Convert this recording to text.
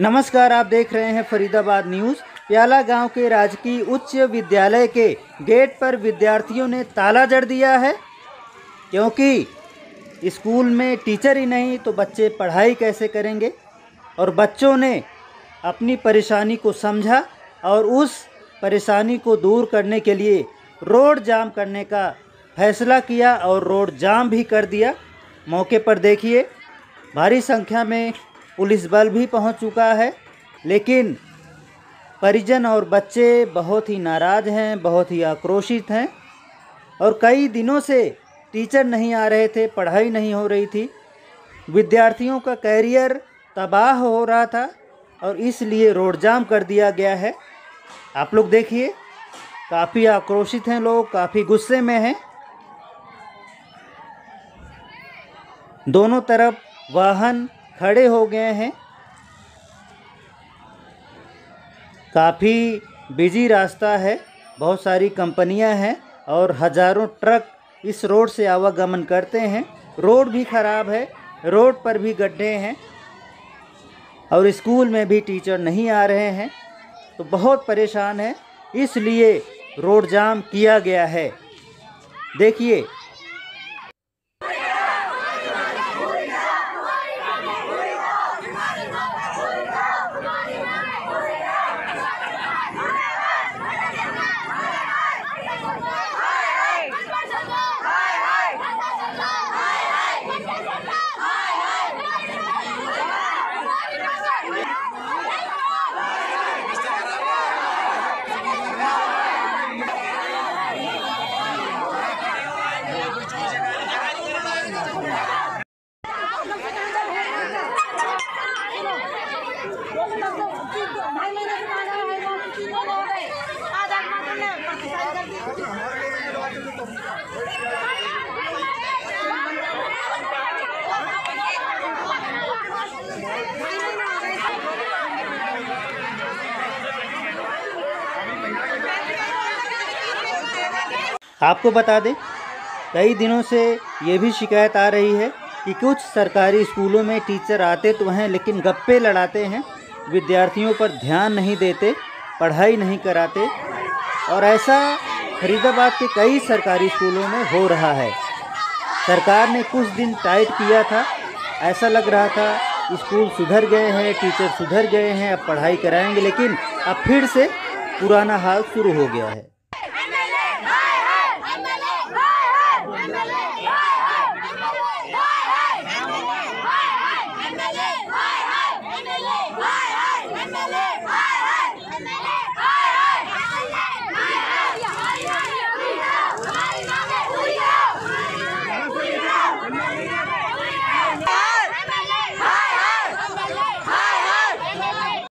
नमस्कार, आप देख रहे हैं फरीदाबाद न्यूज़। प्याला गाँव के राजकीय उच्च विद्यालय के गेट पर विद्यार्थियों ने ताला जड़ दिया है। क्योंकि स्कूल में टीचर ही नहीं तो बच्चे पढ़ाई कैसे करेंगे? और बच्चों ने अपनी परेशानी को समझा और उस परेशानी को दूर करने के लिए रोड जाम करने का फैसला किया और रोड जाम भी कर दिया। मौके पर देखिए, भारी संख्या में पुलिस बल भी पहुँच चुका है, लेकिन परिजन और बच्चे बहुत ही नाराज़ हैं, बहुत ही आक्रोशित हैं और कई दिनों से टीचर नहीं आ रहे थे, पढ़ाई नहीं हो रही थी। विद्यार्थियों का कैरियर तबाह हो रहा था और इसलिए रोड जाम कर दिया गया है। आप लोग देखिए, काफ़ी आक्रोशित हैं लोग, काफ़ी गुस्से में हैं। दोनों तरफ़ वाहन खड़े हो गए हैं। काफ़ी बिज़ी रास्ता है, बहुत सारी कंपनियाँ हैं और हज़ारों ट्रक इस रोड से आवागमन करते हैं। रोड भी ख़राब है, रोड पर भी गड्ढे हैं और स्कूल में भी टीचर नहीं आ रहे हैं तो बहुत परेशान है। इसलिए रोड जाम किया गया है। देखिए आपको बता दें, कई दिनों से ये भी शिकायत आ रही है कि कुछ सरकारी स्कूलों में टीचर आते तो हैं, लेकिन गप्पे लड़ाते हैं, विद्यार्थियों पर ध्यान नहीं देते, पढ़ाई नहीं कराते, और ऐसा फरीदाबाद के कई सरकारी स्कूलों में हो रहा है। सरकार ने कुछ दिन टाइट किया था। ऐसा लग रहा था, स्कूल सुधर गए हैं टीचर सुधर गए हैं, अब पढ़ाई कराएँगे, लेकिन अब फिर से पुराना हाल शुरू हो गया है।